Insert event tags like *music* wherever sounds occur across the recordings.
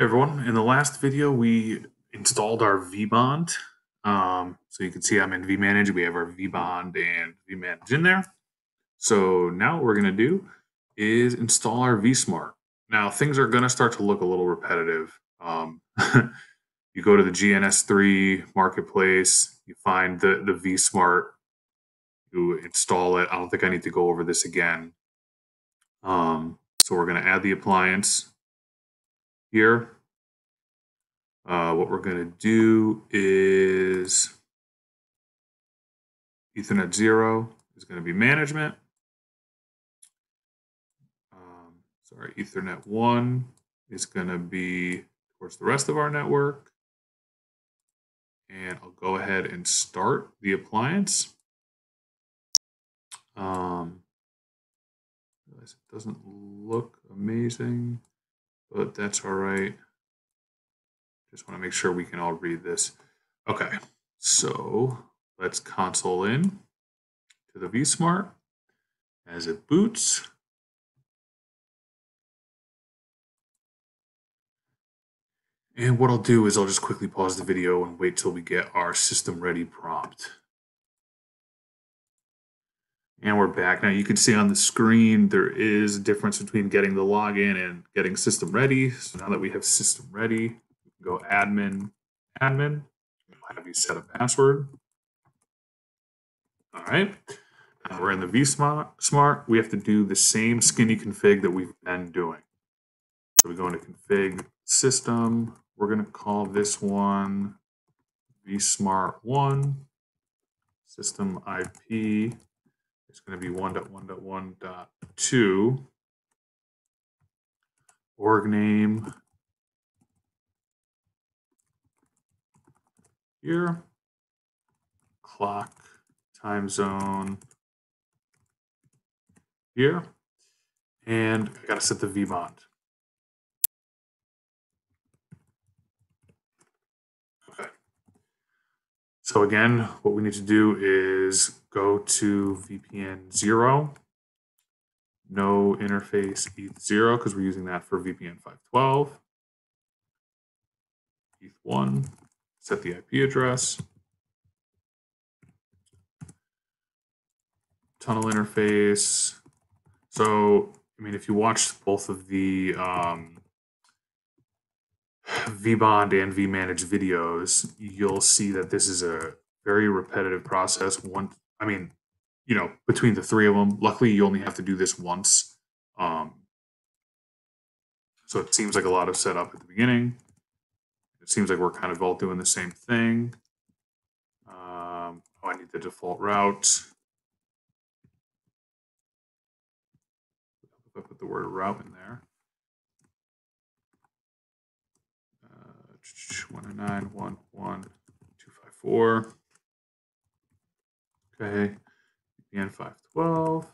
Everyone, in the last video we installed our vBond. Um, so you can see I'm in vManage, we have our vBond and vManage in there. So now what we're gonna do is install our vSmart. Now things are gonna start to look a little repetitive. Um, *laughs* you go to the GNS3 marketplace, you find the, the vSmart, you install it. I don't think I need to go over this again. Um, so we're gonna add the appliance here. Uh, what we're going to do is Ethernet 0 is going to be management. Um, sorry, Ethernet 1 is going to be towards the rest of our network. And I'll go ahead and start the appliance. Um, it doesn't look amazing but that's all right. Just want to make sure we can all read this. Okay, so let's console in to the vSmart as it boots. And what I'll do is I'll just quickly pause the video and wait till we get our system ready prompt. And we're back. Now you can see on the screen there is a difference between getting the login and getting system ready. So now that we have system ready, go admin, admin, I'll have you set a password. All right. Now we're in the vSmart. Smart. We have to do the same skinny config that we've been doing. So we go into config system. We're going to call this one vSmart1 system IP it's going to be 1.1.1.2. Org name here. Clock, time zone here. And I got to set the vBond. So again, what we need to do is go to VPN 0, no interface ETH 0 because we're using that for VPN 512. ETH 1, set the IP address. Tunnel interface. So, I mean, if you watch both of the um, vBond and vManage videos, you'll see that this is a very repetitive process. One, I mean, you know, between the three of them, luckily you only have to do this once. Um, so it seems like a lot of setup at the beginning. It seems like we're kind of all doing the same thing. Um, oh, I need the default route. I put the word route in there. Uh, 109.1.1.254. Okay, VPN 512.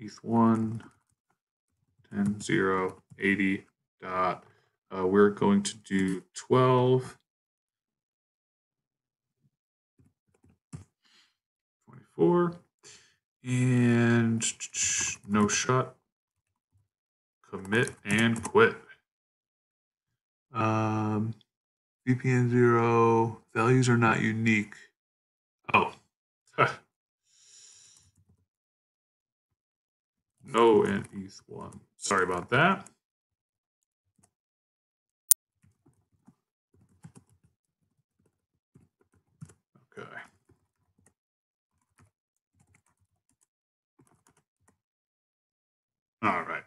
ETH1 10 0 80 dot. Uh, we're going to do 12. 24 and no shut commit and quit um, VPN zero values are not unique. Oh. *laughs* no and ETH one. Sorry about that. Okay. All right.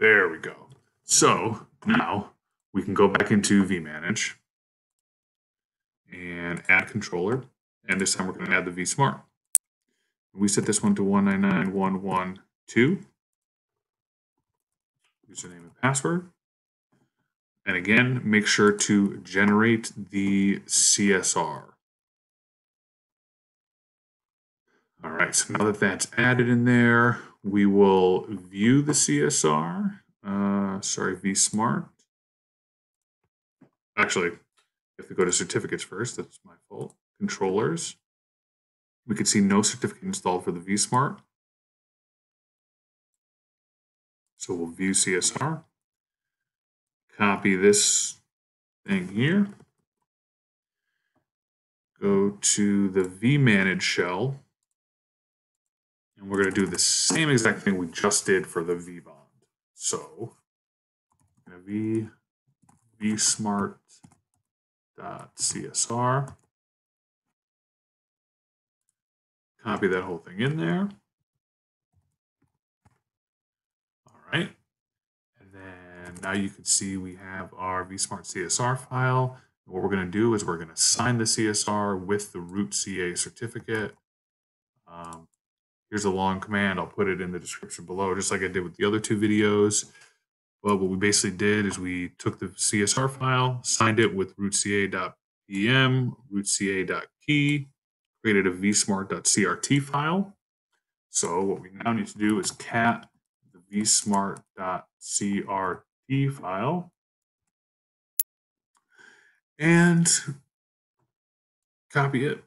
There we go. So now we can go back into vManage and add controller. And this time we're going to add the vSmart. We set this one to 199112, Username and password. And again, make sure to generate the CSR. All right, so now that that's added in there, we will view the CSR. Uh, sorry, vSmart. Actually, if we go to certificates first, that's my fault. Controllers. We can see no certificate installed for the vSmart. So we'll view CSR. copy this thing here, go to the vmanage shell, and we're going to do the same exact thing we just did for the vbond. So, v vsmart.csr, copy that whole thing in there. All right. And then now you can see we have our vsmart CSR file. What we're going to do is we're going to sign the CSR with the root CA certificate. Um, here's a long command. I'll put it in the description below, just like I did with the other two videos. Well, what we basically did is we took the CSR file, signed it with rootca.pem, rootca.key, created a vsmart.crt file. So what we now need to do is cat the vsmart.crt file and copy it.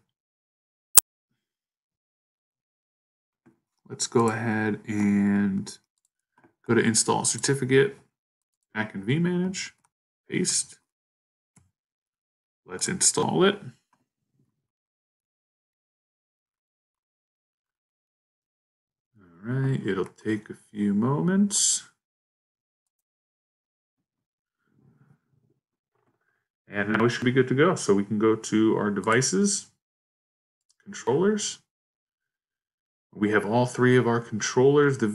Let's go ahead and go to install certificate back in vmanage, paste. Let's install it. All right, it'll take a few moments. And now we should be good to go. So we can go to our devices, controllers. We have all three of our controllers. The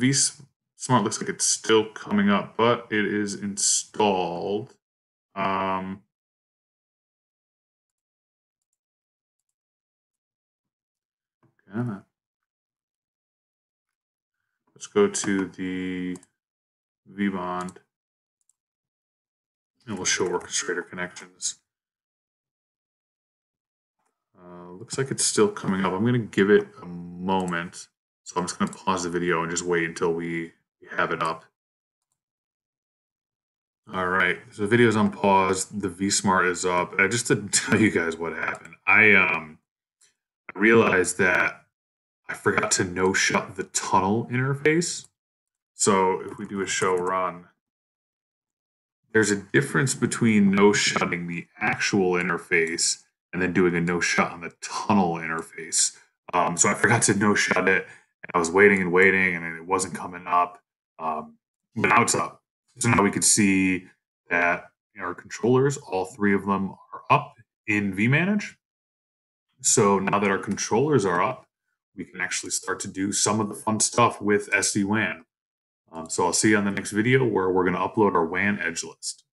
Smart looks like it's still coming up, but it is installed. Um, okay. Let's go to the VBond and we'll show orchestrator connections. Uh, looks like it's still coming up. I'm going to give it a moment. So I'm just going to pause the video and just wait until we, we have it up. All right, so the video's on pause. The VSmart is up. Uh, just to *laughs* tell you guys what happened, I um I realized that I forgot to no shut the tunnel interface. So if we do a show run, there's a difference between no shutting the actual interface and then doing a no shut on the tunnel interface. Um, so I forgot to no shut it. And I was waiting and waiting, and it wasn't coming up. Um, but now it's up. So now we can see that our controllers, all three of them, are up in vManage. So now that our controllers are up, we can actually start to do some of the fun stuff with SD-WAN. Um, so I'll see you on the next video where we're going to upload our WAN edge list.